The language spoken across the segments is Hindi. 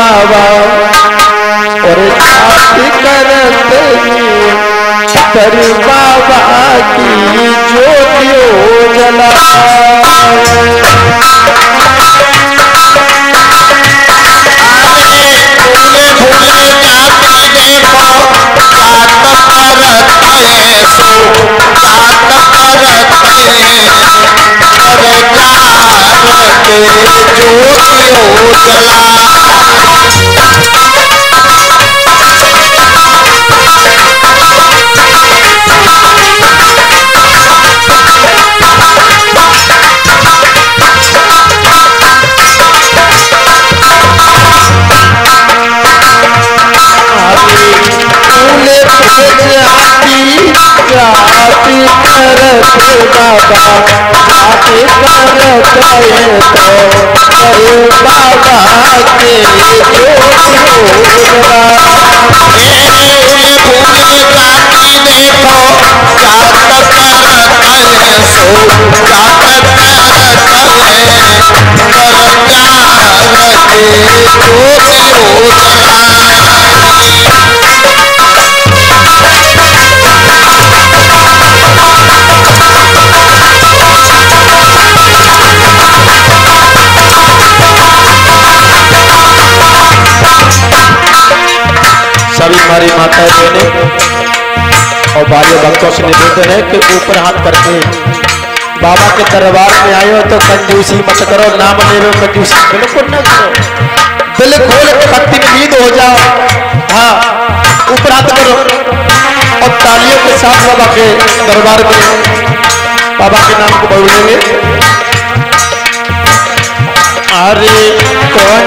बाबा। और जाति करत कर बाबा की ज्योतियो जला। भूले भूले करत बाबा जाति करत तो करे बाबा के जाति देखो जात करत है सो करत है सरकार माता बहने और भाई भक्तों से निवेदन है कि ऊपर हाथ करके। बाबा के दरबार में हो तो कंजूसी मत करो, नाम ले लो कंजूसी। बिल्कुल न करो। दिल खोल भक्ति लीन हो जाओ। हाँ ऊपर हाथ करो। और तालियों के साथ बाबा के दरबार में बाबा के नाम को बोलेंगे अरे कौन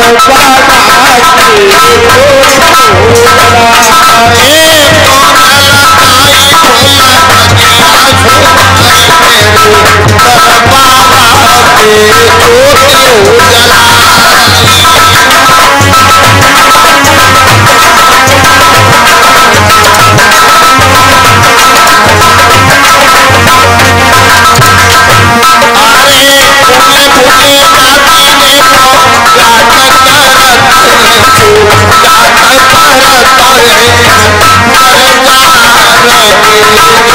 कौन सी मैया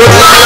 Whoa!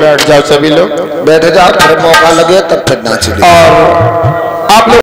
बैठ जाओ सभी लोग। बैठ जाओ फिर मौका लगे तब फिर नाच और आप लोग